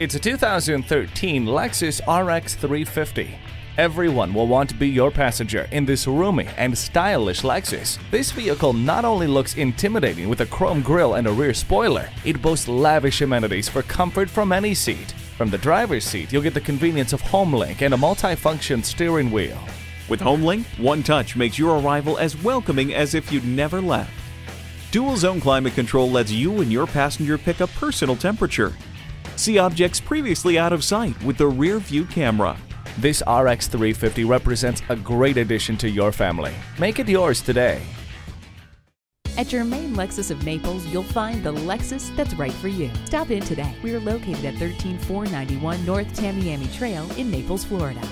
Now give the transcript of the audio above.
It's a 2013 Lexus RX 350. Everyone will want to be your passenger in this roomy and stylish Lexus. This vehicle not only looks intimidating with a chrome grille and a rear spoiler, it boasts lavish amenities for comfort from any seat. From the driver's seat, you'll get the convenience of HomeLink and a multi-function steering wheel. With HomeLink, one touch makes your arrival as welcoming as if you'd never left. Dual zone climate control lets you and your passenger pick a personal temperature. See objects previously out of sight with the rear view camera. This RX 350 represents a great addition to your family. Make it yours today. At Germain Lexus of Naples, you'll find the Lexus that's right for you. Stop in today. We are located at 13491 North Tamiami Trail in Naples, Florida.